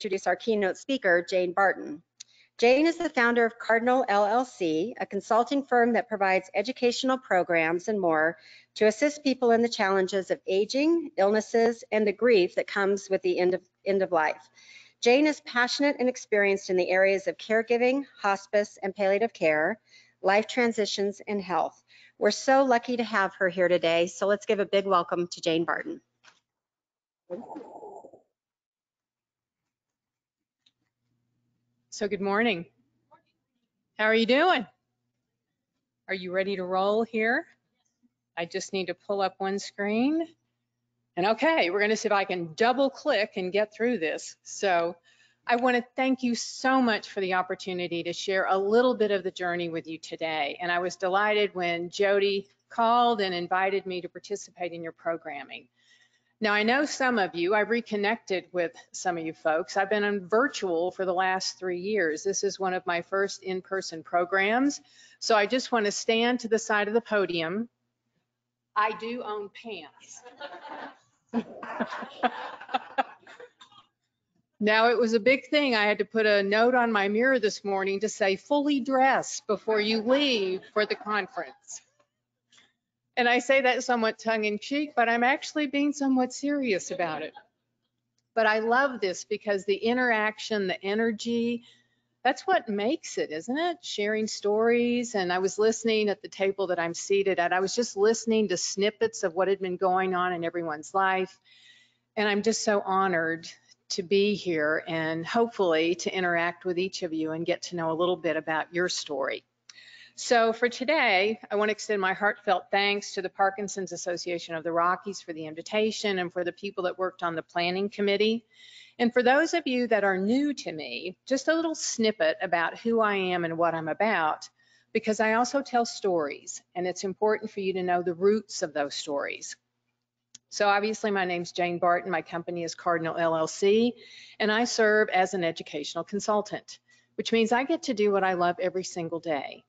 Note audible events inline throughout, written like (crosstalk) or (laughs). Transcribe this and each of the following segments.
introduce our keynote speaker, Jane Barton. Jane is the founder of Cardinal LLC, a consulting firm that provides educational programs and more to assist people in the challenges of aging, illnesses, and the grief that comes with the end of, end of life. Jane is passionate and experienced in the areas of caregiving, hospice, and palliative care, life transitions, and health. We're so lucky to have her here today, so let's give a big welcome to Jane Barton. So good morning. How are you doing? Are you ready to roll here? I just need to pull up one screen. And okay, we're going to see if I can double click and get through this. So I want to thank you so much for the opportunity to share a little bit of the journey with you today. And I was delighted when Jody called and invited me to participate in your programming. Now, I know some of you, I reconnected with some of you folks. I've been on virtual for the last three years. This is one of my first in-person programs. So I just want to stand to the side of the podium. I do own pants. (laughs) now, it was a big thing. I had to put a note on my mirror this morning to say fully dressed before you leave for the conference. And I say that somewhat tongue in cheek, but I'm actually being somewhat serious about it. But I love this because the interaction, the energy, that's what makes it, isn't it? Sharing stories. And I was listening at the table that I'm seated at. I was just listening to snippets of what had been going on in everyone's life. And I'm just so honored to be here and hopefully to interact with each of you and get to know a little bit about your story. So for today, I want to extend my heartfelt thanks to the Parkinson's Association of the Rockies for the invitation and for the people that worked on the planning committee. And for those of you that are new to me, just a little snippet about who I am and what I'm about, because I also tell stories and it's important for you to know the roots of those stories. So obviously my name's Jane Barton, my company is Cardinal LLC, and I serve as an educational consultant, which means I get to do what I love every single day.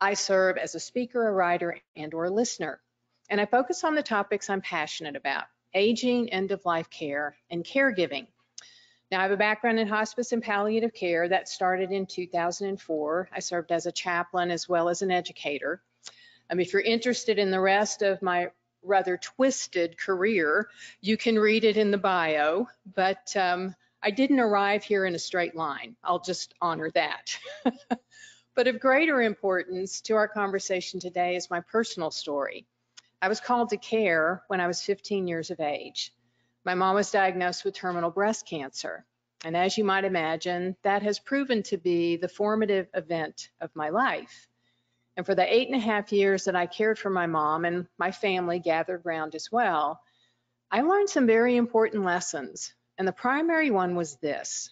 I serve as a speaker, a writer, and or a listener. And I focus on the topics I'm passionate about, aging, end-of-life care, and caregiving. Now, I have a background in hospice and palliative care that started in 2004. I served as a chaplain as well as an educator. Um, if you're interested in the rest of my rather twisted career, you can read it in the bio, but um, I didn't arrive here in a straight line. I'll just honor that. (laughs) But of greater importance to our conversation today is my personal story. I was called to care when I was 15 years of age. My mom was diagnosed with terminal breast cancer. And as you might imagine, that has proven to be the formative event of my life. And for the eight and a half years that I cared for my mom and my family gathered round as well, I learned some very important lessons. And the primary one was this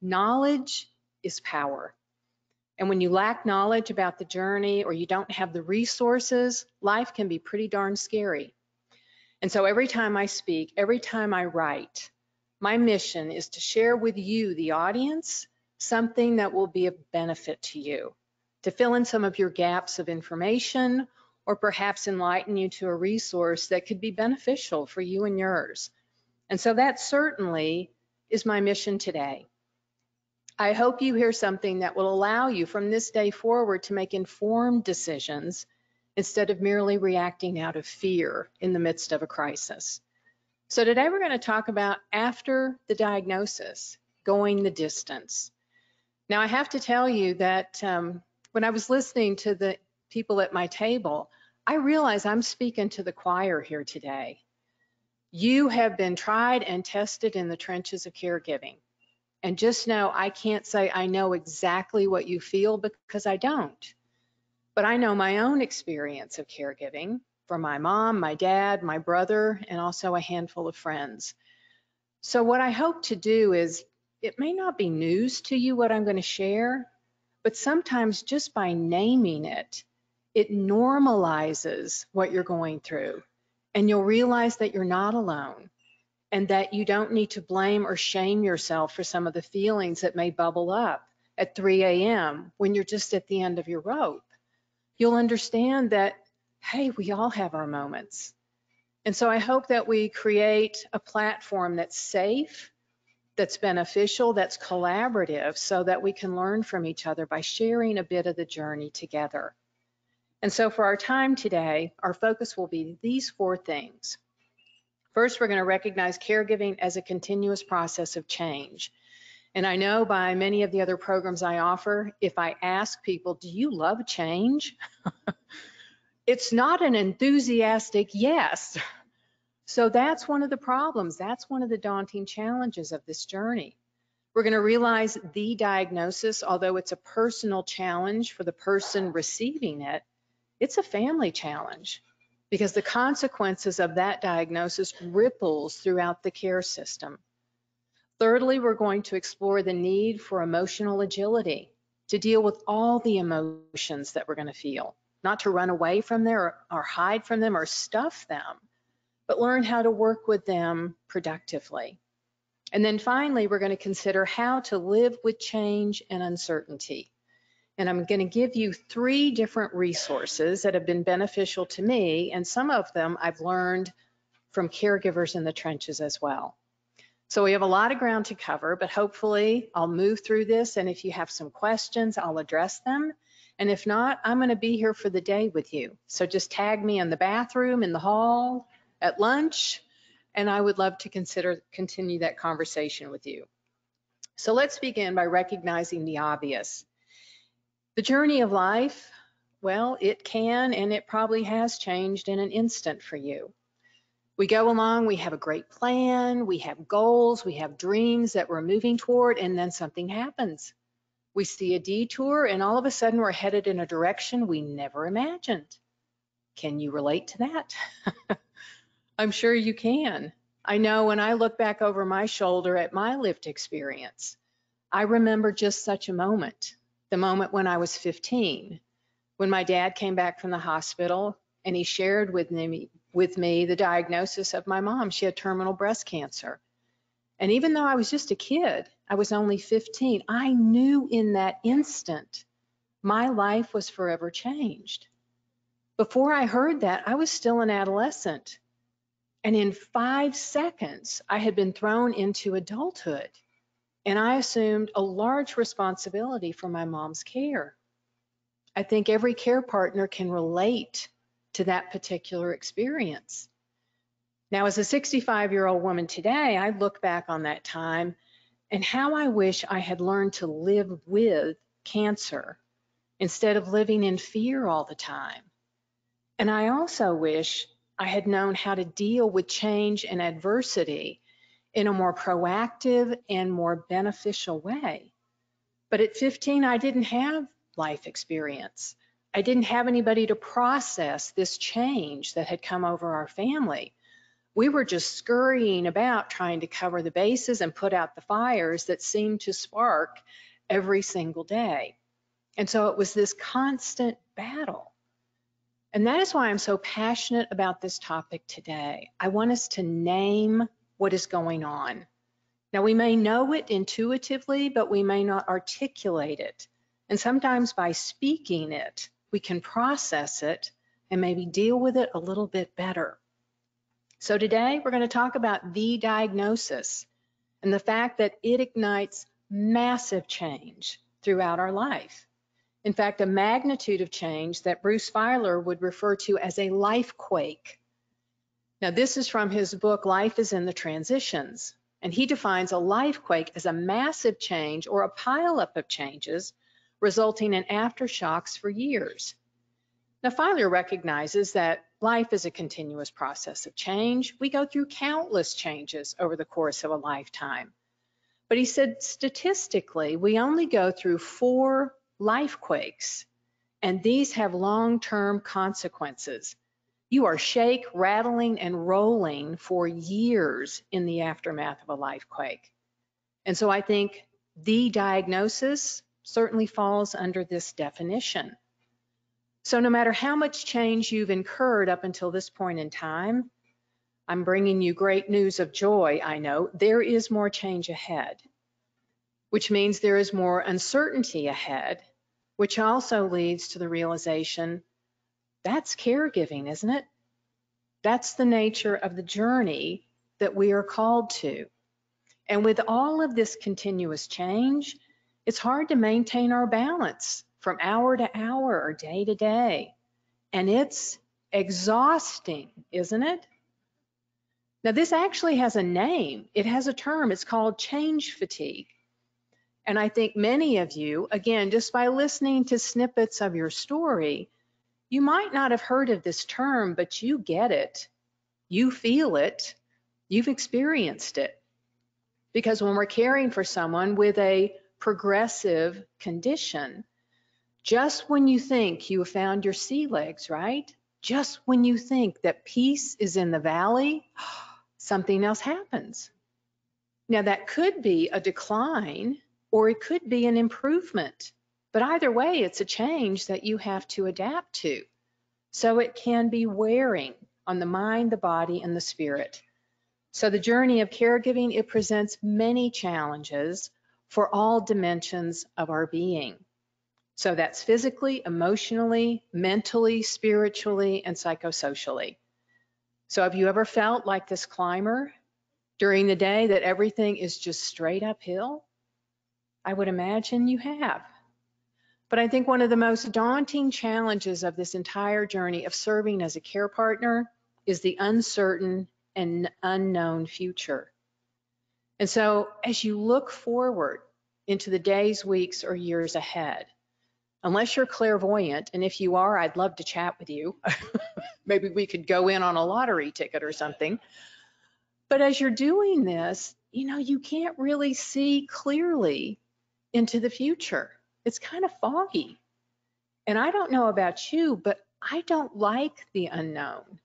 knowledge is power. And when you lack knowledge about the journey or you don't have the resources, life can be pretty darn scary. And so every time I speak, every time I write, my mission is to share with you, the audience, something that will be of benefit to you, to fill in some of your gaps of information, or perhaps enlighten you to a resource that could be beneficial for you and yours. And so that certainly is my mission today. I hope you hear something that will allow you from this day forward to make informed decisions instead of merely reacting out of fear in the midst of a crisis. So today we're going to talk about after the diagnosis, going the distance. Now I have to tell you that um, when I was listening to the people at my table, I realize I'm speaking to the choir here today. You have been tried and tested in the trenches of caregiving. And just know I can't say I know exactly what you feel because I don't. But I know my own experience of caregiving from my mom, my dad, my brother, and also a handful of friends. So what I hope to do is, it may not be news to you what I'm going to share, but sometimes just by naming it, it normalizes what you're going through. And you'll realize that you're not alone and that you don't need to blame or shame yourself for some of the feelings that may bubble up at 3 a.m. when you're just at the end of your rope. You'll understand that, hey, we all have our moments. And so I hope that we create a platform that's safe, that's beneficial, that's collaborative, so that we can learn from each other by sharing a bit of the journey together. And so for our time today, our focus will be these four things. First, we're going to recognize caregiving as a continuous process of change. And I know by many of the other programs I offer, if I ask people, do you love change? (laughs) it's not an enthusiastic yes. So that's one of the problems. That's one of the daunting challenges of this journey. We're going to realize the diagnosis, although it's a personal challenge for the person receiving it, it's a family challenge because the consequences of that diagnosis ripples throughout the care system. Thirdly, we're going to explore the need for emotional agility to deal with all the emotions that we're going to feel, not to run away from them or, hide from them or stuff them, but learn how to work with them productively. And then finally, we're going to consider how to live with change and uncertainty. And I'm going to give you three different resources that have been beneficial to me, and some of them I've learned from caregivers in the trenches as well. So we have a lot of ground to cover, but hopefully I'll move through this, and if you have some questions, I'll address them. And if not, I'm going to be here for the day with you. So just tag me in the bathroom, in the hall, at lunch, and I would love to consider continue that conversation with you. So let's begin by recognizing the obvious. The journey of life, well, it can and it probably has changed in an instant for you. We go along, we have a great plan, we have goals, we have dreams that we're moving toward, and then something happens. We see a detour, and all of a sudden we're headed in a direction we never imagined. Can you relate to that? (laughs) I'm sure you can. I know when I look back over my shoulder at my lived experience, I remember just such a moment, the moment when I was 15, when my dad came back from the hospital and he shared with me, with me the diagnosis of my mom. She had terminal breast cancer. And even though I was just a kid, I was only 15, I knew in that instant my life was forever changed. Before I heard that, I was still an adolescent. And in five seconds, I had been thrown into adulthood and I assumed a large responsibility for my mom's care. I think every care partner can relate to that particular experience. Now, as a 65 year old woman today, I look back on that time and how I wish I had learned to live with cancer instead of living in fear all the time. And I also wish I had known how to deal with change and adversity in a more proactive and more beneficial way. But at 15, I didn't have life experience. I didn't have anybody to process this change that had come over our family. We were just scurrying about trying to cover the bases and put out the fires that seemed to spark every single day. And so it was this constant battle. And that is why I'm so passionate about this topic today. I want us to name what is going on. Now, we may know it intuitively, but we may not articulate it. And sometimes by speaking it, we can process it and maybe deal with it a little bit better. So today we're going to talk about the diagnosis and the fact that it ignites massive change throughout our life. In fact, a magnitude of change that Bruce Feiler would refer to as a life quake. Now, this is from his book, Life is in the Transitions, and he defines a life quake as a massive change or a pileup of changes resulting in aftershocks for years. Now, Feiler recognizes that life is a continuous process of change. We go through countless changes over the course of a lifetime. But he said statistically, we only go through four life quakes, and these have long-term consequences. You are shake, rattling, and rolling for years in the aftermath of a life quake. And so I think the diagnosis certainly falls under this definition. So no matter how much change you've incurred up until this point in time, I'm bringing you great news of joy, I know. There is more change ahead, which means there is more uncertainty ahead which also leads to the realization that's caregiving, isn't it? That's the nature of the journey that we are called to. And with all of this continuous change, it's hard to maintain our balance from hour to hour or day to day. And it's exhausting, isn't it? Now, this actually has a name. It has a term. It's called change fatigue. And I think many of you, again, just by listening to snippets of your story, you might not have heard of this term, but you get it. You feel it. You've experienced it. Because when we're caring for someone with a progressive condition, just when you think you have found your sea legs, right? Just when you think that peace is in the valley, (gasps) something else happens. Now, that could be a decline or it could be an improvement. But either way, it's a change that you have to adapt to. So it can be wearing on the mind, the body, and the spirit. So the journey of caregiving, it presents many challenges for all dimensions of our being. So that's physically, emotionally, mentally, spiritually, and psychosocially. So have you ever felt like this climber during the day that everything is just straight uphill? I would imagine you have. But I think one of the most daunting challenges of this entire journey of serving as a care partner is the uncertain and unknown future. And so as you look forward into the days, weeks, or years ahead, unless you're clairvoyant, and if you are, I'd love to chat with you. (laughs) Maybe we could go in on a lottery ticket or something. But as you're doing this, you know, you can't really see clearly into the future. It's kind of foggy. And I don't know about you, but I don't like the unknown.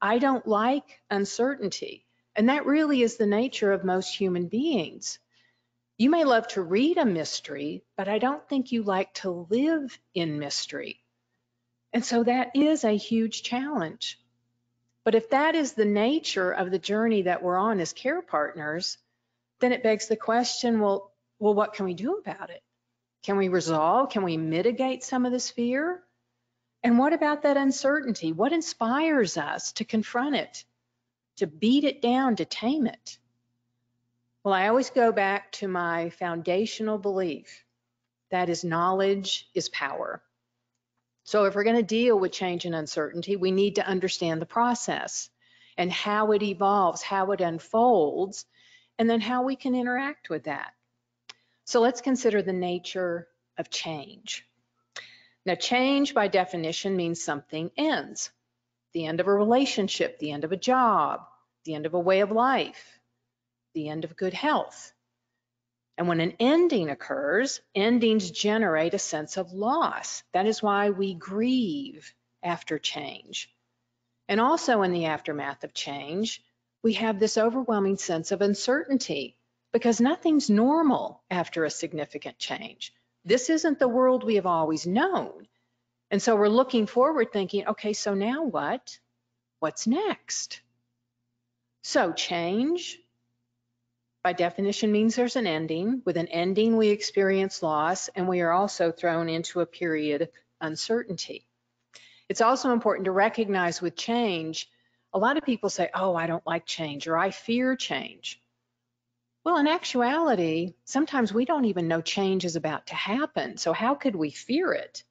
I don't like uncertainty. And that really is the nature of most human beings. You may love to read a mystery, but I don't think you like to live in mystery. And so that is a huge challenge. But if that is the nature of the journey that we're on as care partners, then it begs the question, well, well, what can we do about it? Can we resolve? Can we mitigate some of this fear? And what about that uncertainty? What inspires us to confront it, to beat it down, to tame it? Well, I always go back to my foundational belief that is knowledge is power. So if we're going to deal with change and uncertainty, we need to understand the process and how it evolves, how it unfolds, and then how we can interact with that. So let's consider the nature of change. Now, change by definition means something ends. The end of a relationship, the end of a job, the end of a way of life, the end of good health. And when an ending occurs, endings generate a sense of loss. That is why we grieve after change. And also in the aftermath of change, we have this overwhelming sense of uncertainty because nothing's normal after a significant change. This isn't the world we have always known. And so we're looking forward thinking, okay, so now what? What's next? So change by definition means there's an ending. With an ending, we experience loss and we are also thrown into a period of uncertainty. It's also important to recognize with change, a lot of people say, oh, I don't like change or I fear change. Well, in actuality, sometimes we don't even know change is about to happen. So how could we fear it?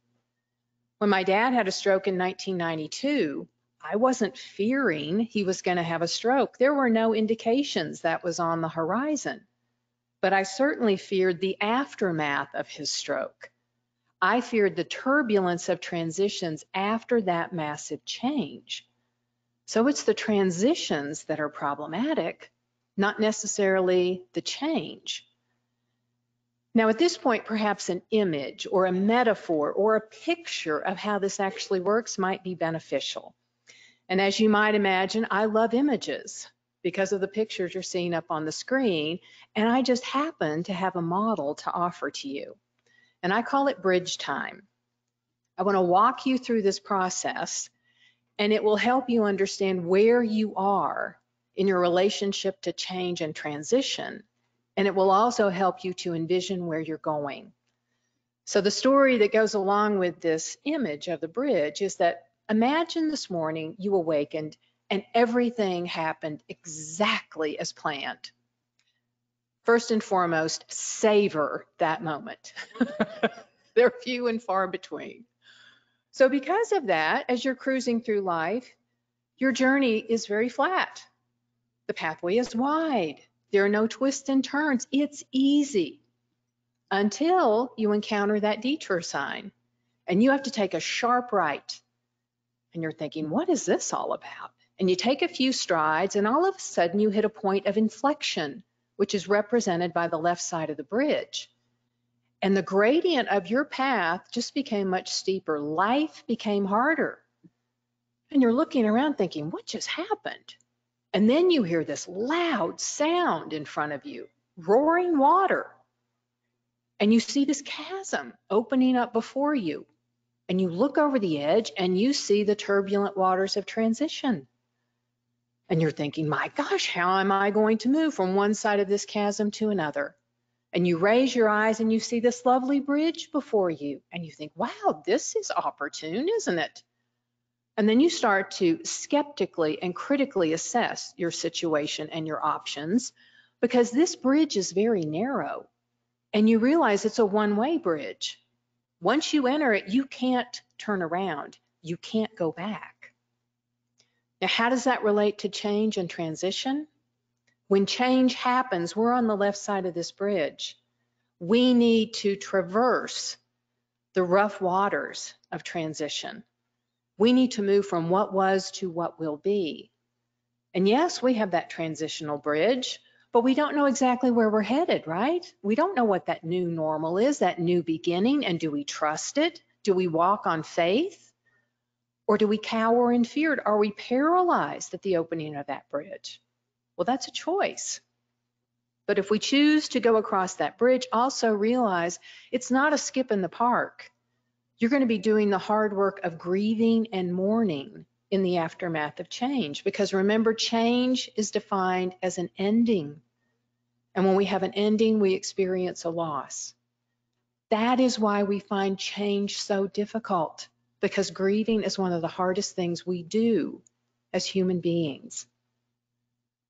When my dad had a stroke in 1992, I wasn't fearing he was going to have a stroke. There were no indications that was on the horizon. But I certainly feared the aftermath of his stroke. I feared the turbulence of transitions after that massive change. So it's the transitions that are problematic, not necessarily the change. Now, at this point, perhaps an image or a metaphor or a picture of how this actually works might be beneficial. And as you might imagine, I love images because of the pictures you're seeing up on the screen. And I just happen to have a model to offer to you. And I call it bridge time. I want to walk you through this process and it will help you understand where you are in your relationship to change and transition. And it will also help you to envision where you're going. So the story that goes along with this image of the bridge is that Imagine this morning you awakened and everything happened exactly as planned. First and foremost, savor that moment. (laughs) They're few and far between. So because of that, as you're cruising through life, your journey is very flat. The pathway is wide. There are no twists and turns. It's easy until you encounter that detour sign and you have to take a sharp right. And you're thinking, what is this all about? And you take a few strides and all of a sudden you hit a point of inflection, which is represented by the left side of the bridge. And the gradient of your path just became much steeper. Life became harder. And you're looking around thinking, what just happened? And then you hear this loud sound in front of you, roaring water. And you see this chasm opening up before you. And you look over the edge and you see the turbulent waters of transition. And you're thinking, my gosh, how am I going to move from one side of this chasm to another? And you raise your eyes and you see this lovely bridge before you. And you think, wow, this is opportune, isn't it? And then you start to skeptically and critically assess your situation and your options because this bridge is very narrow and you realize it's a one-way bridge. Once you enter it, you can't turn around. You can't go back. Now, how does that relate to change and transition? When change happens, we're on the left side of this bridge. We need to traverse the rough waters of transition. We need to move from what was to what will be. And yes, we have that transitional bridge, but we don't know exactly where we're headed, right? We don't know what that new normal is, that new beginning, and do we trust it? Do we walk on faith? Or do we cower in fear? Are we paralyzed at the opening of that bridge? Well, that's a choice. But if we choose to go across that bridge, also realize it's not a skip in the park you're going to be doing the hard work of grieving and mourning in the aftermath of change. Because remember, change is defined as an ending. And when we have an ending, we experience a loss. That is why we find change so difficult, because grieving is one of the hardest things we do as human beings.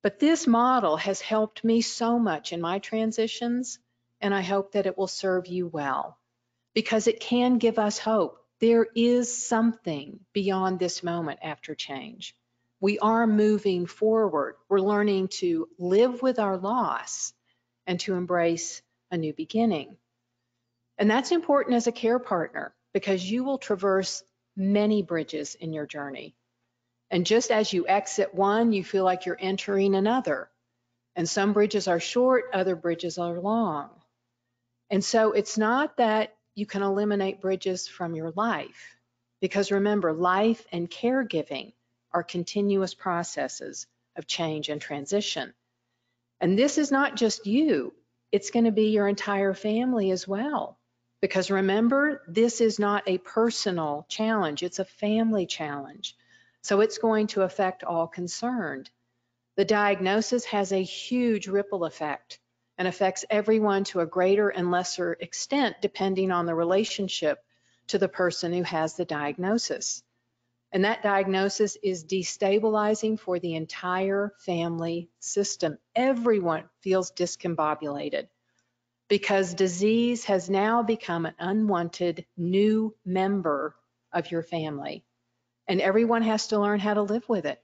But this model has helped me so much in my transitions, and I hope that it will serve you well because it can give us hope. There is something beyond this moment after change. We are moving forward. We're learning to live with our loss and to embrace a new beginning. And that's important as a care partner because you will traverse many bridges in your journey. And just as you exit one, you feel like you're entering another. And some bridges are short, other bridges are long. And so it's not that you can eliminate bridges from your life. Because remember, life and caregiving are continuous processes of change and transition. And this is not just you, it's going to be your entire family as well. Because remember, this is not a personal challenge, it's a family challenge. So it's going to affect all concerned. The diagnosis has a huge ripple effect and affects everyone to a greater and lesser extent depending on the relationship to the person who has the diagnosis. And that diagnosis is destabilizing for the entire family system. Everyone feels discombobulated because disease has now become an unwanted new member of your family. And everyone has to learn how to live with it,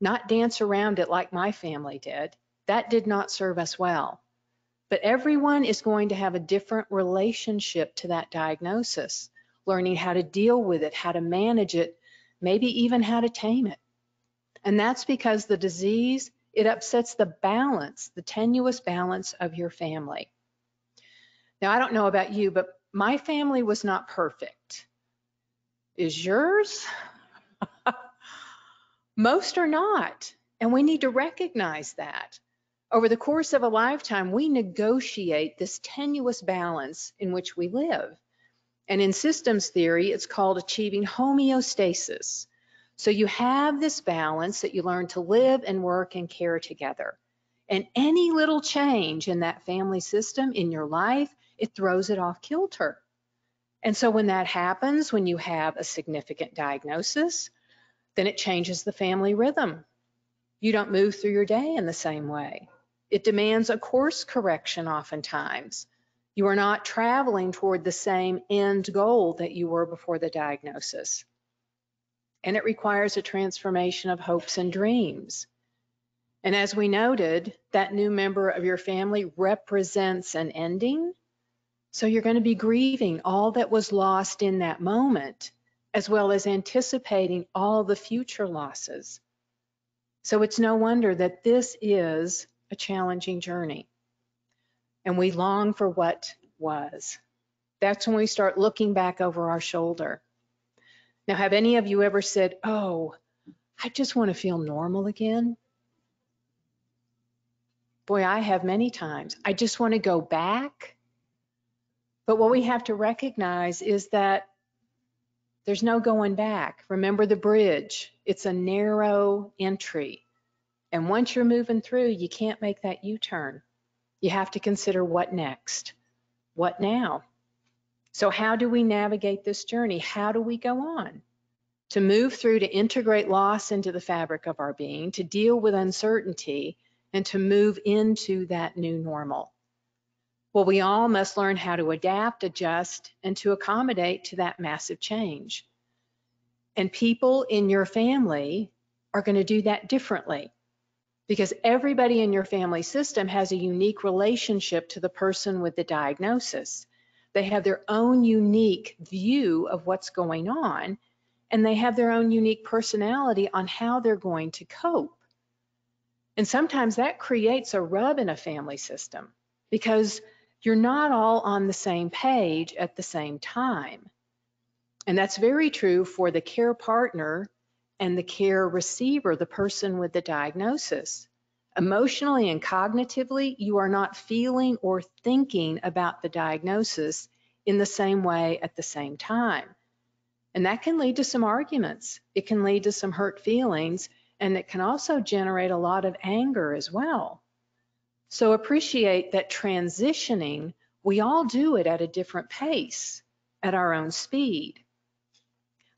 not dance around it like my family did. That did not serve us well. But everyone is going to have a different relationship to that diagnosis, learning how to deal with it, how to manage it, maybe even how to tame it. And that's because the disease, it upsets the balance, the tenuous balance of your family. Now, I don't know about you, but my family was not perfect. Is yours? (laughs) Most are not. And we need to recognize that. Over the course of a lifetime, we negotiate this tenuous balance in which we live. And in systems theory, it's called achieving homeostasis. So you have this balance that you learn to live and work and care together. And any little change in that family system in your life, it throws it off kilter. And so when that happens, when you have a significant diagnosis, then it changes the family rhythm. You don't move through your day in the same way. It demands a course correction oftentimes. You are not traveling toward the same end goal that you were before the diagnosis. And it requires a transformation of hopes and dreams. And as we noted, that new member of your family represents an ending. So you're going to be grieving all that was lost in that moment, as well as anticipating all the future losses. So it's no wonder that this is a challenging journey. And we long for what was. That's when we start looking back over our shoulder. Now, have any of you ever said, Oh, I just want to feel normal again? Boy, I have many times. I just want to go back. But what we have to recognize is that there's no going back. Remember the bridge. It's a narrow entry. And once you're moving through, you can't make that U-turn. You have to consider what next? What now? So how do we navigate this journey? How do we go on? To move through, to integrate loss into the fabric of our being, to deal with uncertainty, and to move into that new normal. Well, we all must learn how to adapt, adjust, and to accommodate to that massive change. And people in your family are going to do that differently because everybody in your family system has a unique relationship to the person with the diagnosis. They have their own unique view of what's going on, and they have their own unique personality on how they're going to cope. And sometimes that creates a rub in a family system because you're not all on the same page at the same time. And that's very true for the care partner and the care receiver, the person with the diagnosis. Emotionally and cognitively, you are not feeling or thinking about the diagnosis in the same way at the same time. And that can lead to some arguments. It can lead to some hurt feelings, and it can also generate a lot of anger as well. So appreciate that transitioning, we all do it at a different pace, at our own speed.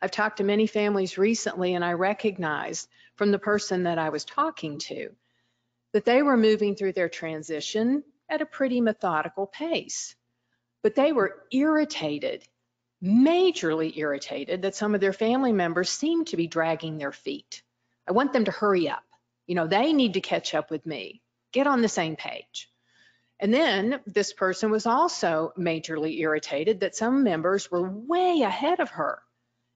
I've talked to many families recently and I recognized from the person that I was talking to that they were moving through their transition at a pretty methodical pace. But they were irritated, majorly irritated that some of their family members seemed to be dragging their feet. I want them to hurry up. You know, they need to catch up with me get on the same page. And then this person was also majorly irritated that some members were way ahead of her.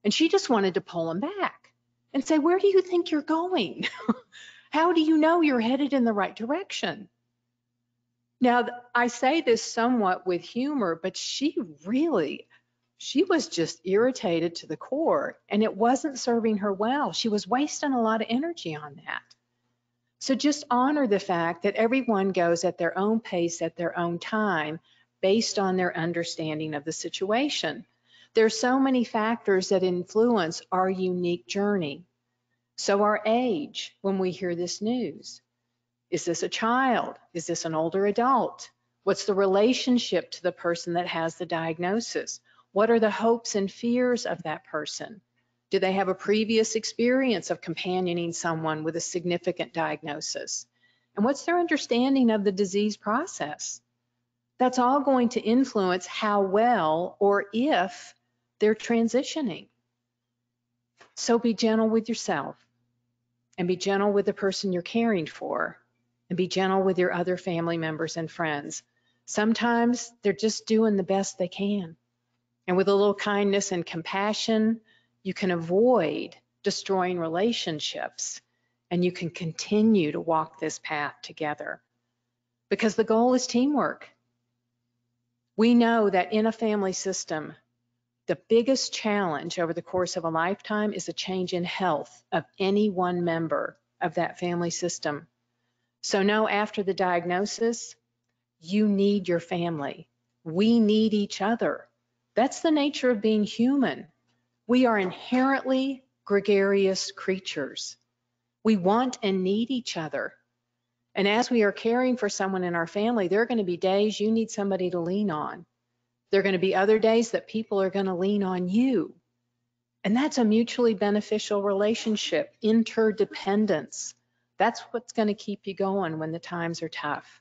And she just wanted to pull him back and say, Where do you think you're going? (laughs) How do you know you're headed in the right direction? Now, I say this somewhat with humor, but she really, she was just irritated to the core and it wasn't serving her well. She was wasting a lot of energy on that. So just honor the fact that everyone goes at their own pace at their own time based on their understanding of the situation. There's so many factors that influence our unique journey. So our age when we hear this news. Is this a child? Is this an older adult? What's the relationship to the person that has the diagnosis? What are the hopes and fears of that person? Do they have a previous experience of companioning someone with a significant diagnosis? And what's their understanding of the disease process? That's all going to influence how well or if they're transitioning. So be gentle with yourself and be gentle with the person you're caring for and be gentle with your other family members and friends. Sometimes they're just doing the best they can. And with a little kindness and compassion, you can avoid destroying relationships and you can continue to walk this path together because the goal is teamwork. We know that in a family system, the biggest challenge over the course of a lifetime is a change in health of any one member of that family system. So know after the diagnosis, you need your family. We need each other. That's the nature of being human. We are inherently gregarious creatures. We want and need each other. And as we are caring for someone in our family, there are going to be days you need somebody to lean on. There are going to be other days that people are going to lean on you. And that's a mutually beneficial relationship, interdependence. That's what's going to keep you going when the times are tough.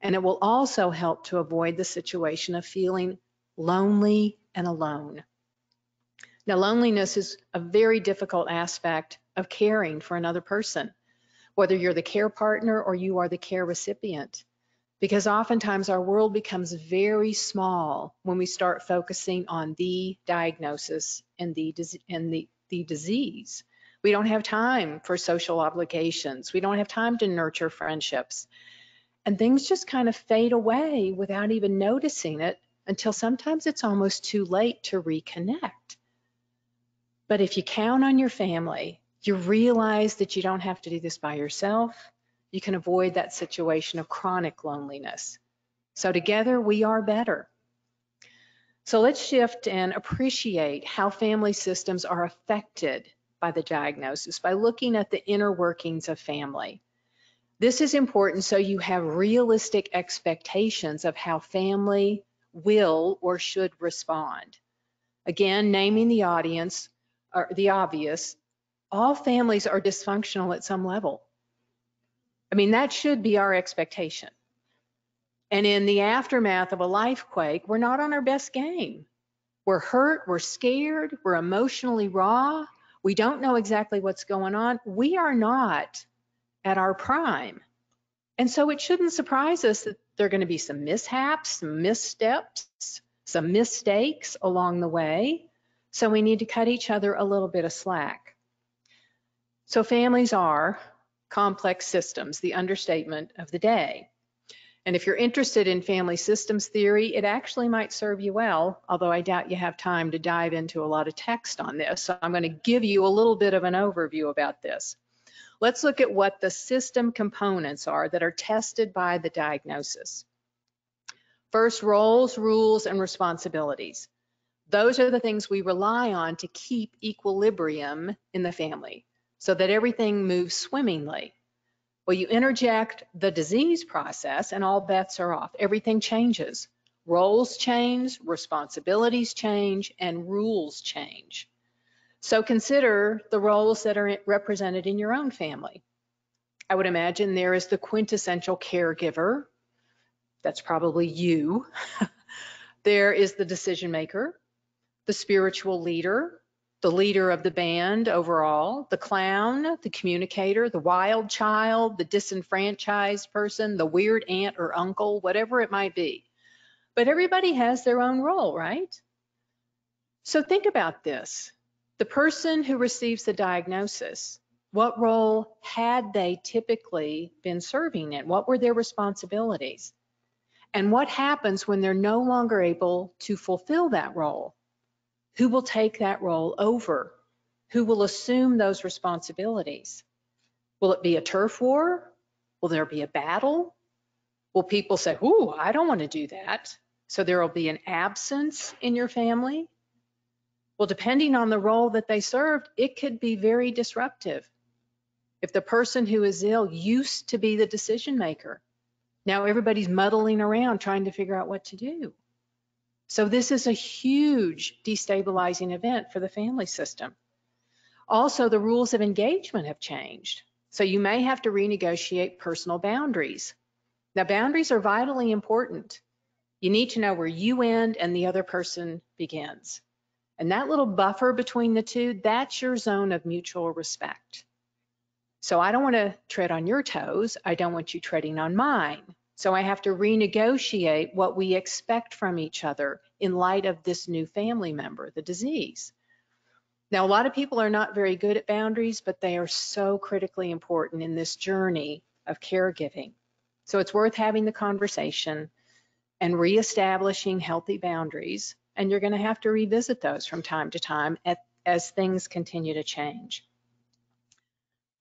And it will also help to avoid the situation of feeling lonely and alone. Now, loneliness is a very difficult aspect of caring for another person, whether you're the care partner or you are the care recipient, because oftentimes our world becomes very small when we start focusing on the diagnosis and the, and the, the disease. We don't have time for social obligations. We don't have time to nurture friendships. And things just kind of fade away without even noticing it until sometimes it's almost too late to reconnect. But if you count on your family, you realize that you don't have to do this by yourself. You can avoid that situation of chronic loneliness. So together we are better. So let's shift and appreciate how family systems are affected by the diagnosis by looking at the inner workings of family. This is important so you have realistic expectations of how family will or should respond. Again, naming the audience, or the obvious, all families are dysfunctional at some level. I mean, that should be our expectation. And in the aftermath of a life quake, we're not on our best game. We're hurt, we're scared, we're emotionally raw, we don't know exactly what's going on. We are not at our prime. And so it shouldn't surprise us that there are going to be some mishaps, some missteps, some mistakes along the way. So we need to cut each other a little bit of slack. So families are complex systems, the understatement of the day. And if you're interested in family systems theory, it actually might serve you well, although I doubt you have time to dive into a lot of text on this. So I'm going to give you a little bit of an overview about this. Let's look at what the system components are that are tested by the diagnosis. First, roles, rules, and responsibilities. Those are the things we rely on to keep equilibrium in the family so that everything moves swimmingly. Well, you interject the disease process and all bets are off. Everything changes. Roles change, responsibilities change, and rules change. So consider the roles that are represented in your own family. I would imagine there is the quintessential caregiver. That's probably you. (laughs) there is the decision maker, the spiritual leader, the leader of the band overall, the clown, the communicator, the wild child, the disenfranchised person, the weird aunt or uncle, whatever it might be. But everybody has their own role, right? So think about this. The person who receives the diagnosis, what role had they typically been serving in? What were their responsibilities? And what happens when they're no longer able to fulfill that role? Who will take that role over? Who will assume those responsibilities? Will it be a turf war? Will there be a battle? Will people say, ooh, I don't want to do that? So there will be an absence in your family? Well, depending on the role that they served, it could be very disruptive. If the person who is ill used to be the decision maker, now everybody's muddling around trying to figure out what to do. So this is a huge destabilizing event for the family system. Also, the rules of engagement have changed. So you may have to renegotiate personal boundaries. Now, boundaries are vitally important. You need to know where you end and the other person begins. And that little buffer between the two, that's your zone of mutual respect. So I don't want to tread on your toes. I don't want you treading on mine. So I have to renegotiate what we expect from each other in light of this new family member, the disease. Now, a lot of people are not very good at boundaries, but they are so critically important in this journey of caregiving. So it's worth having the conversation and reestablishing healthy boundaries. And you're going to have to revisit those from time to time at, as things continue to change.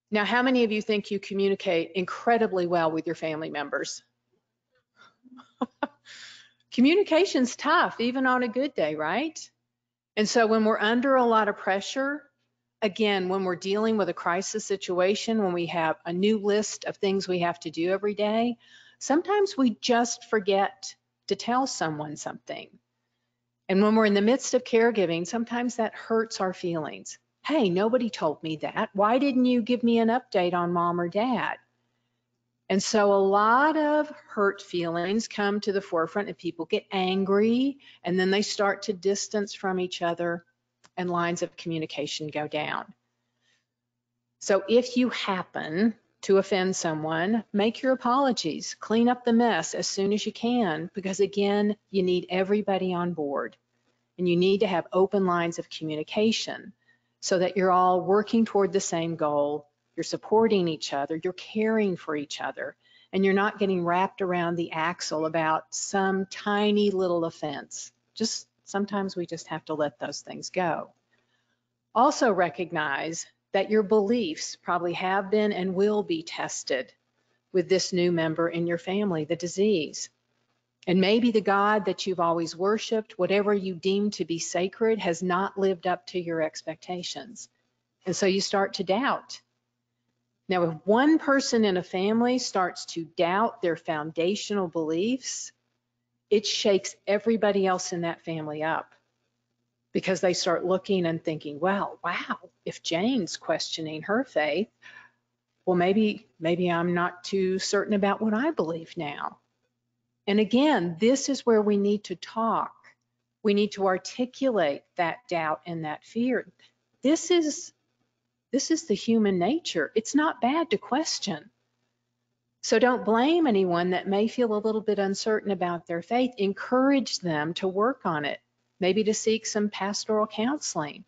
Now, how many of you think you communicate incredibly well with your family members? (laughs) Communication's tough, even on a good day, right? And so when we're under a lot of pressure, again, when we're dealing with a crisis situation, when we have a new list of things we have to do every day, sometimes we just forget to tell someone something. And when we're in the midst of caregiving, sometimes that hurts our feelings. Hey, nobody told me that. Why didn't you give me an update on mom or dad? And so a lot of hurt feelings come to the forefront and people get angry and then they start to distance from each other and lines of communication go down. So if you happen to offend someone, make your apologies, clean up the mess as soon as you can, because again, you need everybody on board and you need to have open lines of communication so that you're all working toward the same goal, you're supporting each other, you're caring for each other, and you're not getting wrapped around the axle about some tiny little offense. Just sometimes we just have to let those things go. Also recognize that your beliefs probably have been and will be tested with this new member in your family, the disease. And maybe the God that you've always worshiped, whatever you deem to be sacred, has not lived up to your expectations. And so you start to doubt. Now, if one person in a family starts to doubt their foundational beliefs, it shakes everybody else in that family up because they start looking and thinking, well, wow, if Jane's questioning her faith, well, maybe, maybe I'm not too certain about what I believe now. And again, this is where we need to talk. We need to articulate that doubt and that fear. This is, this is the human nature. It's not bad to question. So don't blame anyone that may feel a little bit uncertain about their faith. Encourage them to work on it maybe to seek some pastoral counseling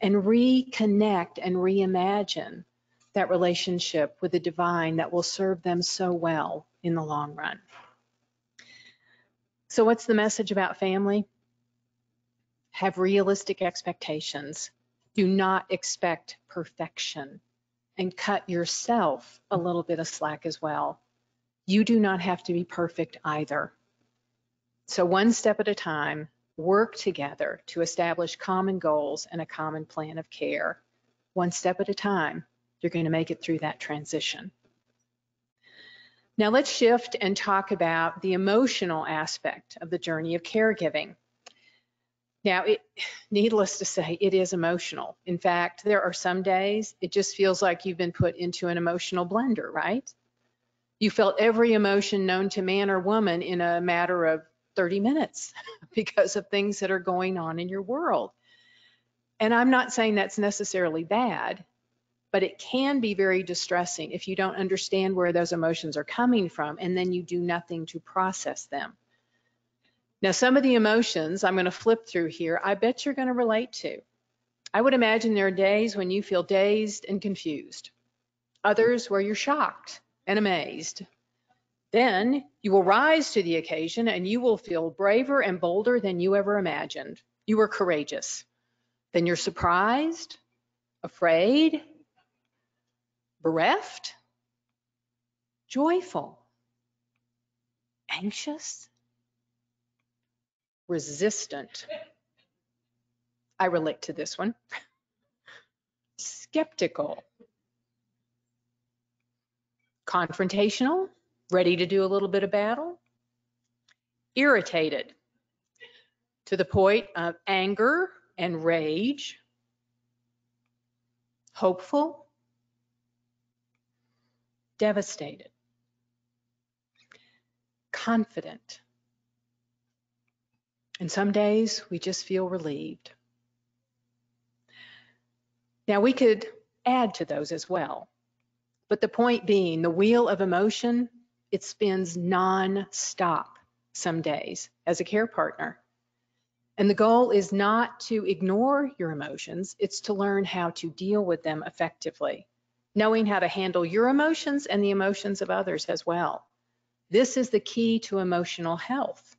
and reconnect and reimagine that relationship with the divine that will serve them so well in the long run. So what's the message about family? Have realistic expectations. Do not expect perfection and cut yourself a little bit of slack as well. You do not have to be perfect either. So one step at a time, work together to establish common goals and a common plan of care. One step at a time, you're going to make it through that transition. Now let's shift and talk about the emotional aspect of the journey of caregiving. Now, it, (sighs) needless to say, it is emotional. In fact, there are some days it just feels like you've been put into an emotional blender, right? You felt every emotion known to man or woman in a matter of 30 minutes (laughs) because of things that are going on in your world. And I'm not saying that's necessarily bad, but it can be very distressing if you don't understand where those emotions are coming from and then you do nothing to process them. Now, some of the emotions I'm going to flip through here, I bet you're going to relate to. I would imagine there are days when you feel dazed and confused, others where you're shocked and amazed, then you will rise to the occasion and you will feel braver and bolder than you ever imagined. You were courageous. Then you're surprised, afraid, bereft, joyful, anxious, resistant. I relate to this one. Skeptical, confrontational, ready to do a little bit of battle, irritated. To the point of anger and rage, hopeful, devastated, confident. And some days we just feel relieved. Now we could add to those as well. But the point being, the wheel of emotion it spins non-stop some days as a care partner. And the goal is not to ignore your emotions, it's to learn how to deal with them effectively, knowing how to handle your emotions and the emotions of others as well. This is the key to emotional health.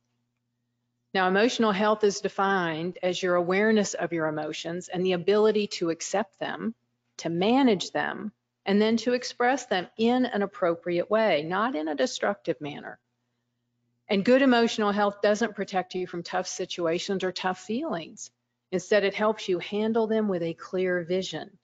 Now, emotional health is defined as your awareness of your emotions and the ability to accept them, to manage them, and then to express them in an appropriate way, not in a destructive manner. And good emotional health doesn't protect you from tough situations or tough feelings. Instead, it helps you handle them with a clear vision.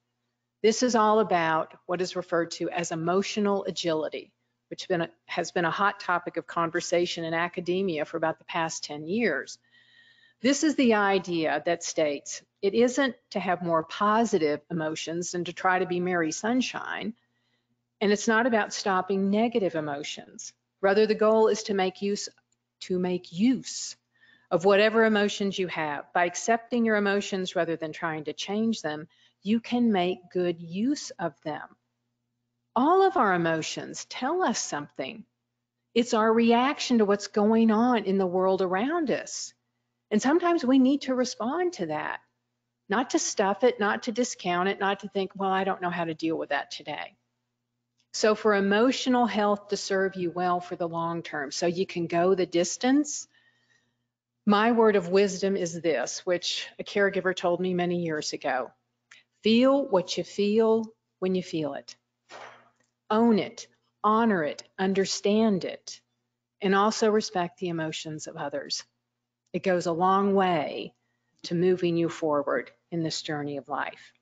This is all about what is referred to as emotional agility, which been has been a hot topic of conversation in academia for about the past 10 years. This is the idea that states it isn't to have more positive emotions and to try to be merry sunshine. And it's not about stopping negative emotions. Rather, the goal is to make use to make use of whatever emotions you have. By accepting your emotions rather than trying to change them, you can make good use of them. All of our emotions tell us something. It's our reaction to what's going on in the world around us. And sometimes we need to respond to that, not to stuff it, not to discount it, not to think, well, I don't know how to deal with that today. So for emotional health to serve you well for the long term, so you can go the distance, my word of wisdom is this, which a caregiver told me many years ago. Feel what you feel when you feel it. Own it, honor it, understand it, and also respect the emotions of others. It goes a long way to moving you forward in this journey of life.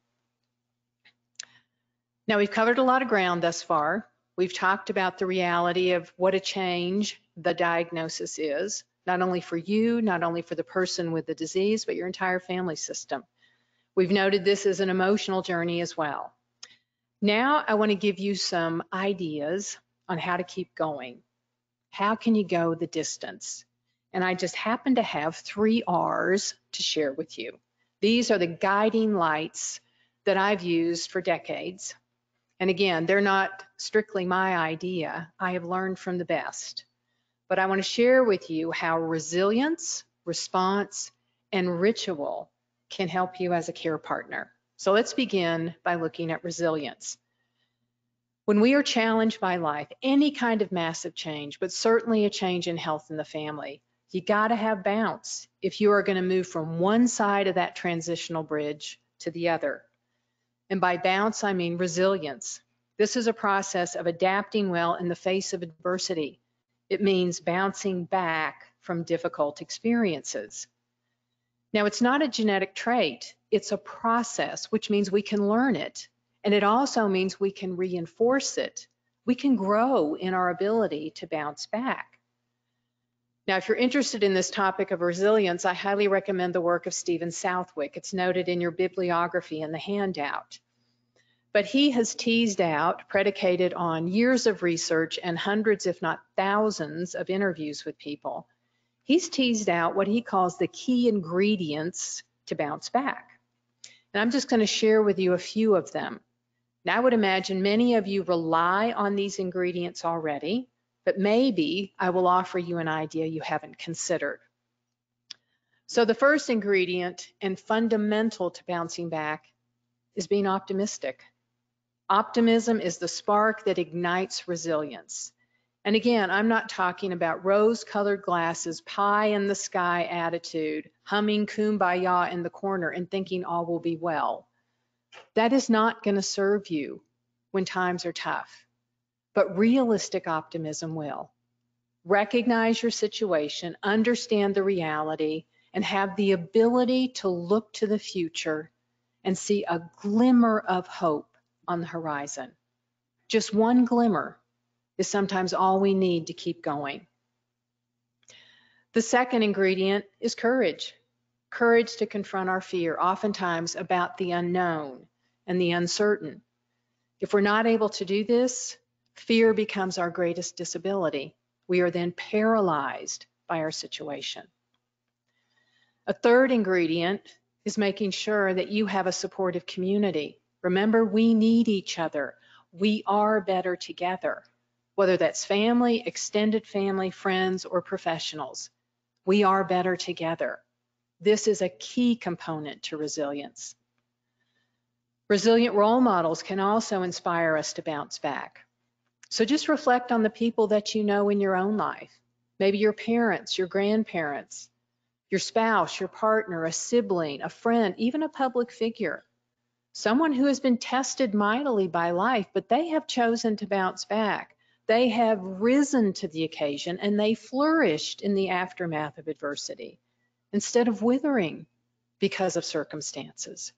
Now, we've covered a lot of ground thus far. We've talked about the reality of what a change the diagnosis is, not only for you, not only for the person with the disease, but your entire family system. We've noted this is an emotional journey as well. Now, I want to give you some ideas on how to keep going. How can you go the distance? And I just happen to have three R's to share with you. These are the guiding lights that I've used for decades. And again, they're not strictly my idea. I have learned from the best. But I want to share with you how resilience, response, and ritual can help you as a care partner. So let's begin by looking at resilience. When we are challenged by life, any kind of massive change, but certainly a change in health in the family, you got to have bounce if you are going to move from one side of that transitional bridge to the other. And by bounce, I mean resilience. This is a process of adapting well in the face of adversity. It means bouncing back from difficult experiences. Now, it's not a genetic trait, it's a process, which means we can learn it. And it also means we can reinforce it. We can grow in our ability to bounce back. Now, if you're interested in this topic of resilience, I highly recommend the work of Stephen Southwick. It's noted in your bibliography in the handout. But he has teased out, predicated on years of research and hundreds, if not thousands, of interviews with people, he's teased out what he calls the key ingredients to bounce back. And I'm just going to share with you a few of them. Now, I would imagine many of you rely on these ingredients already, but maybe I will offer you an idea you haven't considered. So the first ingredient and fundamental to bouncing back is being optimistic. Optimism is the spark that ignites resilience. And again, I'm not talking about rose-colored glasses, pie in the sky attitude, humming kumbaya in the corner and thinking all will be well. That is not going to serve you when times are tough but realistic optimism will. Recognize your situation, understand the reality, and have the ability to look to the future and see a glimmer of hope on the horizon. Just one glimmer is sometimes all we need to keep going. The second ingredient is courage. Courage to confront our fear, oftentimes about the unknown and the uncertain. If we're not able to do this, Fear becomes our greatest disability. We are then paralyzed by our situation. A third ingredient is making sure that you have a supportive community. Remember, we need each other. We are better together, whether that's family, extended family, friends, or professionals. We are better together. This is a key component to resilience. Resilient role models can also inspire us to bounce back. So just reflect on the people that you know in your own life. Maybe your parents, your grandparents, your spouse, your partner, a sibling, a friend, even a public figure. Someone who has been tested mightily by life, but they have chosen to bounce back. They have risen to the occasion and they flourished in the aftermath of adversity instead of withering because of circumstances.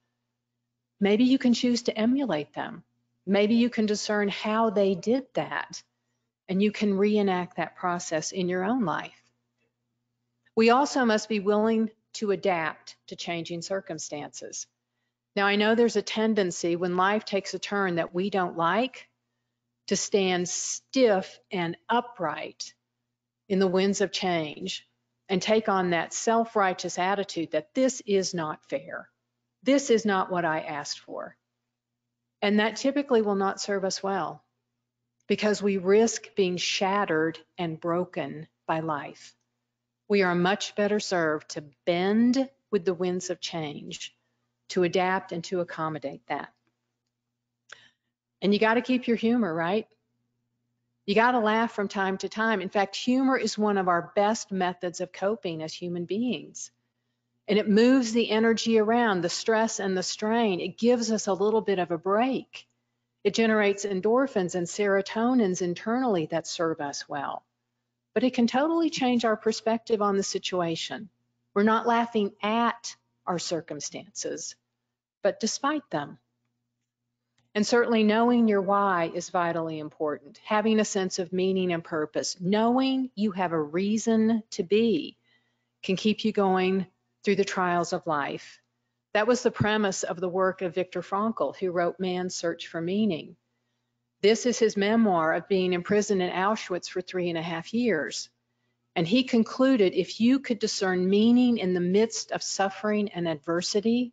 Maybe you can choose to emulate them. Maybe you can discern how they did that and you can reenact that process in your own life. We also must be willing to adapt to changing circumstances. Now, I know there's a tendency when life takes a turn that we don't like to stand stiff and upright in the winds of change and take on that self-righteous attitude that this is not fair. This is not what I asked for. And that typically will not serve us well because we risk being shattered and broken by life. We are much better served to bend with the winds of change, to adapt and to accommodate that. And you got to keep your humor, right? You got to laugh from time to time. In fact, humor is one of our best methods of coping as human beings. And it moves the energy around, the stress and the strain. It gives us a little bit of a break. It generates endorphins and serotonins internally that serve us well. But it can totally change our perspective on the situation. We're not laughing at our circumstances, but despite them. And certainly knowing your why is vitally important. Having a sense of meaning and purpose, knowing you have a reason to be can keep you going through the trials of life. That was the premise of the work of Viktor Frankl, who wrote Man's Search for Meaning. This is his memoir of being imprisoned in Auschwitz for three and a half years. And he concluded if you could discern meaning in the midst of suffering and adversity,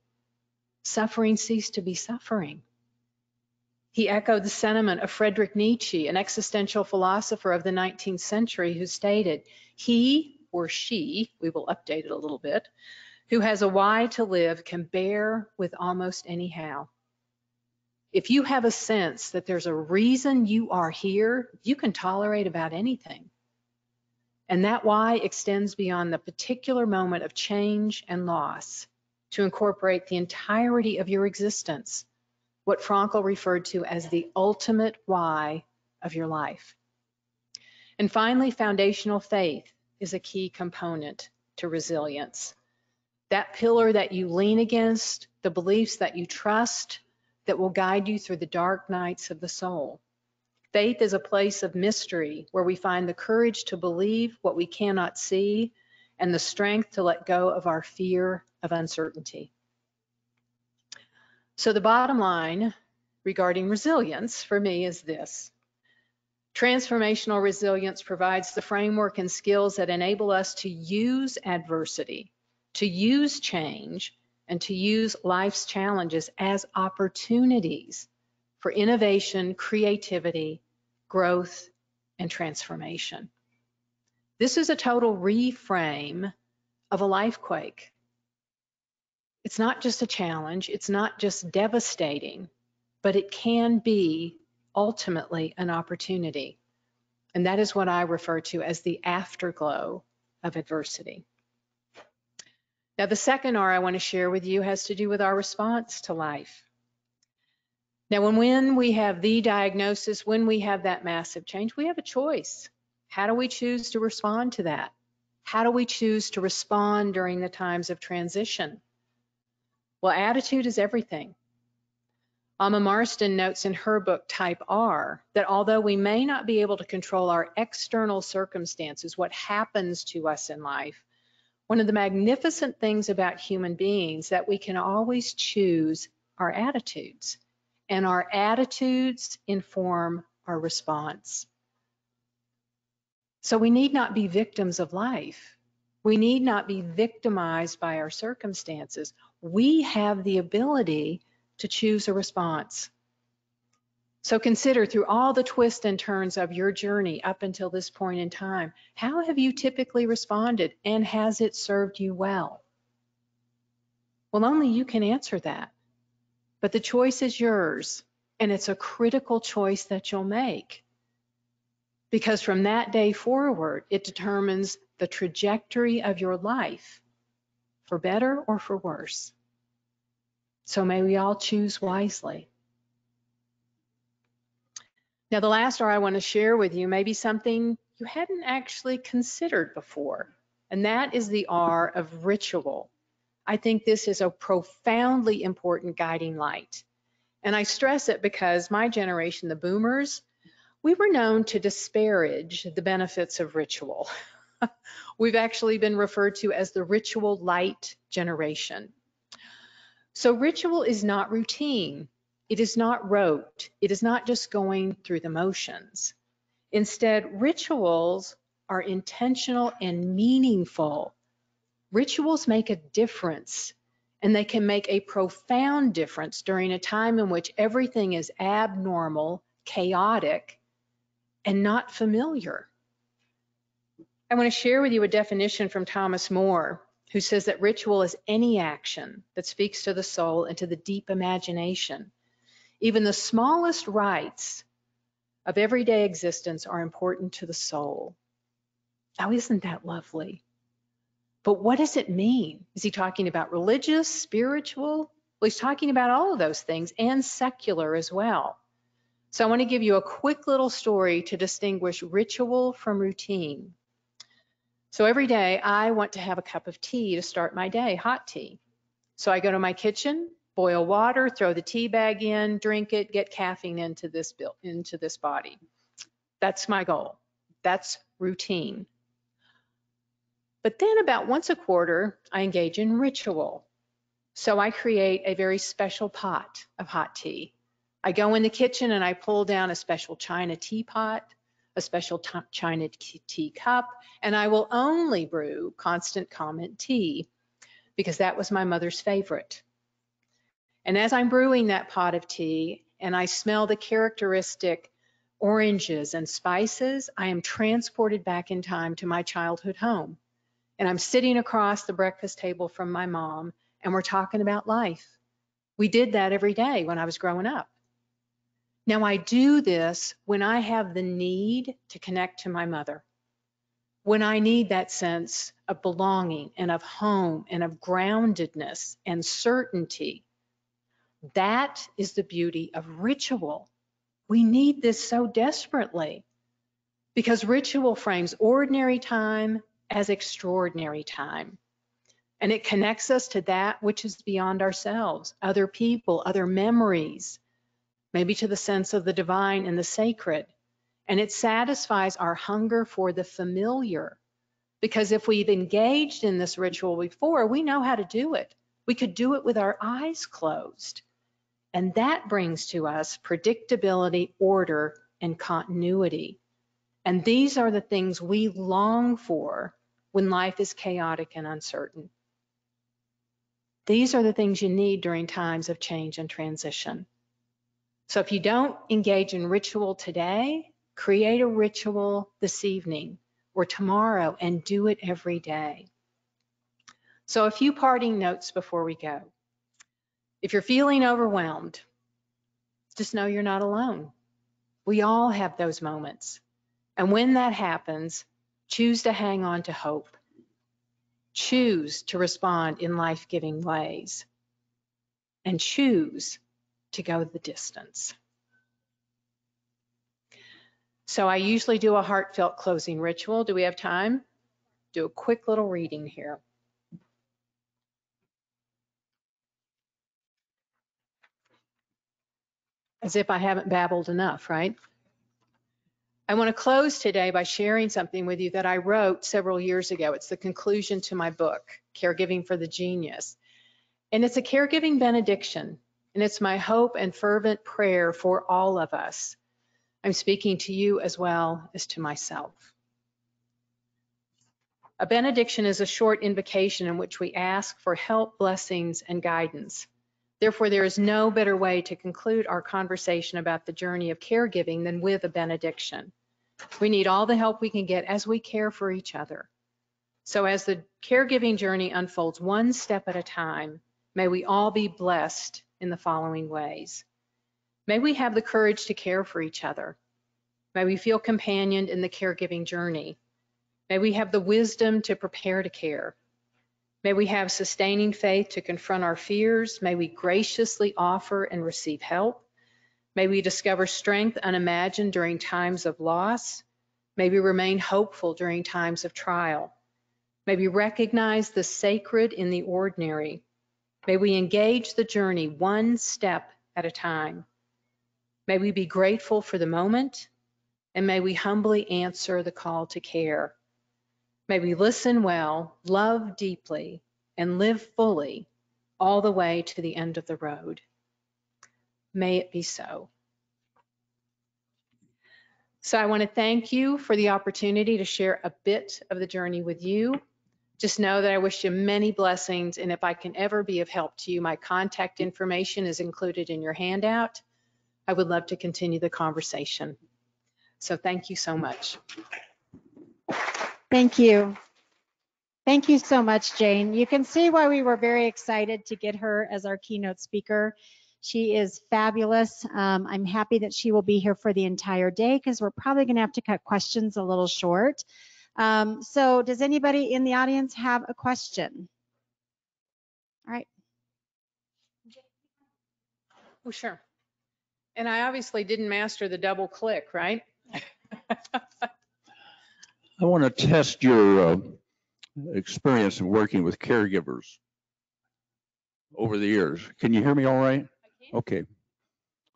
suffering ceased to be suffering. He echoed the sentiment of Friedrich Nietzsche, an existential philosopher of the 19th century, who stated, He or she, we will update it a little bit, who has a why to live can bear with almost any how. If you have a sense that there's a reason you are here, you can tolerate about anything. And that why extends beyond the particular moment of change and loss to incorporate the entirety of your existence what Frankl referred to as the ultimate why of your life. And finally, foundational faith is a key component to resilience. That pillar that you lean against, the beliefs that you trust that will guide you through the dark nights of the soul. Faith is a place of mystery where we find the courage to believe what we cannot see and the strength to let go of our fear of uncertainty. So the bottom line regarding resilience for me is this. Transformational resilience provides the framework and skills that enable us to use adversity, to use change, and to use life's challenges as opportunities for innovation, creativity, growth, and transformation. This is a total reframe of a life quake. It's not just a challenge, it's not just devastating, but it can be ultimately an opportunity. And that is what I refer to as the afterglow of adversity. Now, the second R I want to share with you has to do with our response to life. Now, when, when we have the diagnosis, when we have that massive change, we have a choice. How do we choose to respond to that? How do we choose to respond during the times of transition? Well, attitude is everything. Ama Marston notes in her book, Type R, that although we may not be able to control our external circumstances, what happens to us in life, one of the magnificent things about human beings that we can always choose our attitudes, and our attitudes inform our response. So we need not be victims of life. We need not be victimized by our circumstances we have the ability to choose a response. So consider through all the twists and turns of your journey up until this point in time, how have you typically responded and has it served you well? Well, only you can answer that. But the choice is yours and it's a critical choice that you'll make. Because from that day forward, it determines the trajectory of your life for better or for worse. So may we all choose wisely. Now, the last R I want to share with you may be something you hadn't actually considered before, and that is the R of ritual. I think this is a profoundly important guiding light. And I stress it because my generation, the boomers, we were known to disparage the benefits of ritual. (laughs) We've actually been referred to as the ritual light generation. So ritual is not routine. It is not rote. It is not just going through the motions. Instead, rituals are intentional and meaningful. Rituals make a difference and they can make a profound difference during a time in which everything is abnormal, chaotic, and not familiar. I want to share with you a definition from Thomas Moore, who says that ritual is any action that speaks to the soul and to the deep imagination. Even the smallest rites of everyday existence are important to the soul. Now, isn't that lovely? But what does it mean? Is he talking about religious, spiritual? Well, he's talking about all of those things and secular as well. So I want to give you a quick little story to distinguish ritual from routine. So every day I want to have a cup of tea to start my day, hot tea. So I go to my kitchen, boil water, throw the tea bag in, drink it, get caffeine into this into this body. That's my goal. That's routine. But then about once a quarter, I engage in ritual. So I create a very special pot of hot tea. I go in the kitchen and I pull down a special china teapot, a special china tea cup, and I will only brew constant comment tea because that was my mother's favorite. And as I'm brewing that pot of tea and I smell the characteristic oranges and spices, I am transported back in time to my childhood home and I'm sitting across the breakfast table from my mom and we're talking about life. We did that every day when I was growing up. Now I do this when I have the need to connect to my mother, when I need that sense of belonging and of home and of groundedness and certainty. That is the beauty of ritual. We need this so desperately because ritual frames ordinary time as extraordinary time. And it connects us to that which is beyond ourselves, other people, other memories, maybe to the sense of the divine and the sacred. And it satisfies our hunger for the familiar. Because if we've engaged in this ritual before, we know how to do it. We could do it with our eyes closed. And that brings to us predictability, order, and continuity. And these are the things we long for when life is chaotic and uncertain. These are the things you need during times of change and transition. So if you don't engage in ritual today, create a ritual this evening or tomorrow and do it every day. So a few parting notes before we go. If you're feeling overwhelmed, just know you're not alone. We all have those moments. And when that happens, Choose to hang on to hope. Choose to respond in life giving ways. And choose to go the distance. So I usually do a heartfelt closing ritual. Do we have time? Do a quick little reading here. As if I haven't babbled enough, right? I want to close today by sharing something with you that I wrote several years ago. It's the conclusion to my book, Caregiving for the Genius. And it's a caregiving benediction. And it's my hope and fervent prayer for all of us. I'm speaking to you as well as to myself. A benediction is a short invocation in which we ask for help, blessings, and guidance. Therefore, there is no better way to conclude our conversation about the journey of caregiving than with a benediction. We need all the help we can get as we care for each other. So as the caregiving journey unfolds one step at a time, may we all be blessed in the following ways. May we have the courage to care for each other. May we feel companioned in the caregiving journey. May we have the wisdom to prepare to care. May we have sustaining faith to confront our fears. May we graciously offer and receive help. May we discover strength unimagined during times of loss. May we remain hopeful during times of trial. May we recognize the sacred in the ordinary. May we engage the journey one step at a time. May we be grateful for the moment, and may we humbly answer the call to care. May we listen well, love deeply, and live fully all the way to the end of the road. May it be so. So I want to thank you for the opportunity to share a bit of the journey with you. Just know that I wish you many blessings, and if I can ever be of help to you, my contact information is included in your handout. I would love to continue the conversation. So thank you so much. Thank you. Thank you so much, Jane. You can see why we were very excited to get her as our keynote speaker. She is fabulous. Um, I'm happy that she will be here for the entire day because we're probably going to have to cut questions a little short. Um, so does anybody in the audience have a question? All right. Oh, sure. And I obviously didn't master the double click, right? I want to test your uh, experience in working with caregivers over the years. Can you hear me all right? Okay.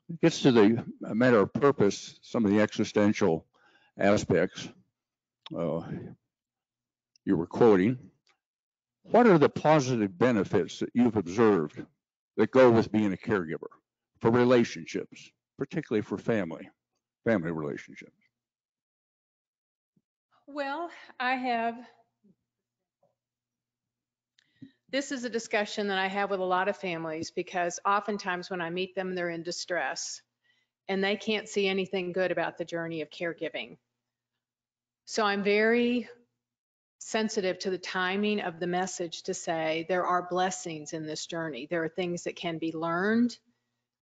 It gets to the matter of purpose, some of the existential aspects uh, you were quoting. What are the positive benefits that you've observed that go with being a caregiver for relationships, particularly for family, family relationships? Well, I have, this is a discussion that I have with a lot of families because oftentimes when I meet them, they're in distress and they can't see anything good about the journey of caregiving. So I'm very sensitive to the timing of the message to say there are blessings in this journey. There are things that can be learned.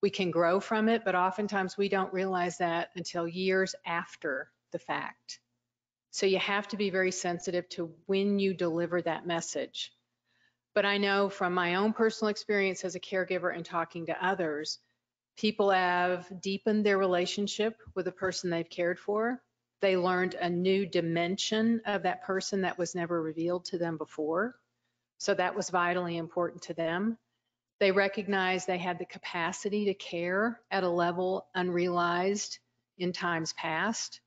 We can grow from it, but oftentimes we don't realize that until years after the fact. So you have to be very sensitive to when you deliver that message. But I know from my own personal experience as a caregiver and talking to others, people have deepened their relationship with the person they've cared for. They learned a new dimension of that person that was never revealed to them before. So that was vitally important to them. They recognized they had the capacity to care at a level unrealized in times past.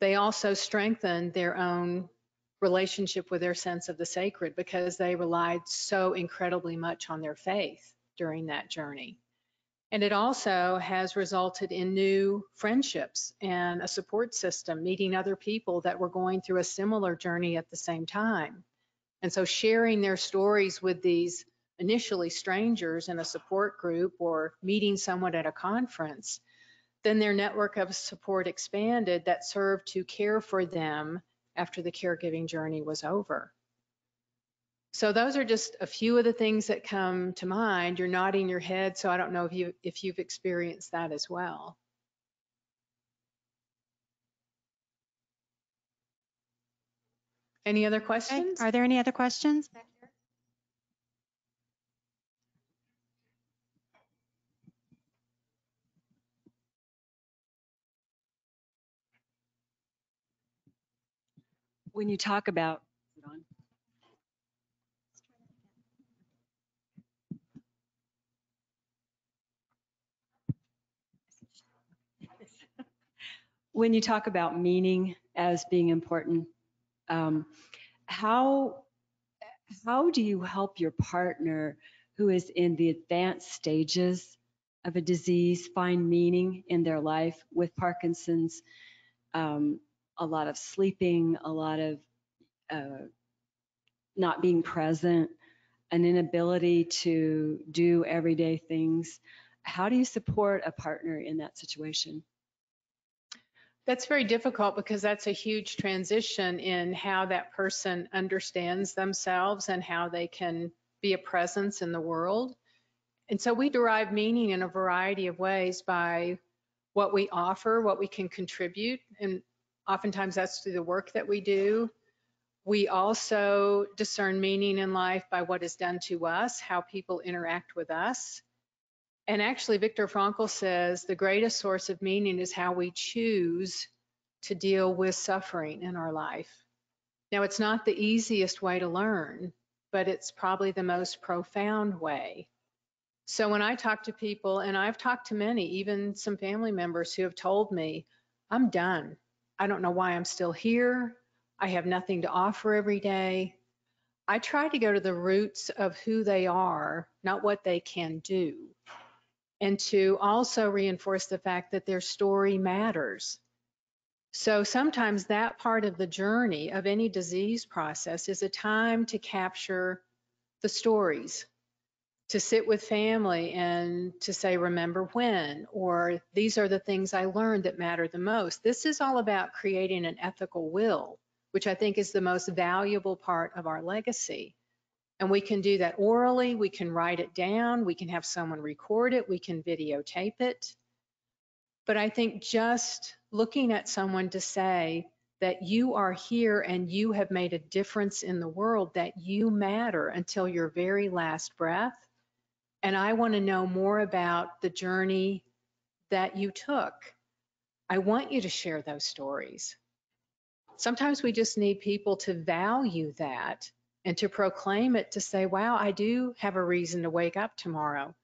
They also strengthened their own relationship with their sense of the sacred because they relied so incredibly much on their faith during that journey. And it also has resulted in new friendships and a support system, meeting other people that were going through a similar journey at the same time. And so sharing their stories with these initially strangers in a support group or meeting someone at a conference, then their network of support expanded that served to care for them after the caregiving journey was over. So those are just a few of the things that come to mind. You're nodding your head, so I don't know if you if you've experienced that as well. Any other Okay, questions? Are there any other questions? when you talk about, when you talk about meaning as being important, um, how how do you help your partner who is in the advanced stages of a disease find meaning in their life with Parkinson's? Um, a lot of sleeping, a lot of uh, not being present, an inability to do everyday things. How do you support a partner in that situation? That's very difficult because that's a huge transition in how that person understands themselves and how they can be a presence in the world. And so we derive meaning in a variety of ways by what we offer, what we can contribute, and oftentimes that's through the work that we do. We also discern meaning in life by what is done to us, how people interact with us. And actually, Viktor Frankl says the greatest source of meaning is how we choose to deal with suffering in our life. Now, it's not the easiest way to learn, but it's probably the most profound way. So when I talk to people, and I've talked to many, even some family members who have told me, I'm done. I don't know why I'm still here. I have nothing to offer every day. I try to go to the roots of who they are, not what they can do. And to also reinforce the fact that their story matters. So sometimes that part of the journey of any disease process is a time to capture the stories, to sit with family and to say, remember when, or these are the things I learned that matter the most. This is all about creating an ethical will, which I think is the most valuable part of our legacy. And we can do that orally, we can write it down, we can have someone record it, we can videotape it. But I think just looking at someone to say that you are here and you have made a difference in the world, that you matter until your very last breath. And I want to know more about the journey that you took. I want you to share those stories. Sometimes we just need people to value that and to proclaim it to say, wow, I do have a reason to wake up tomorrow.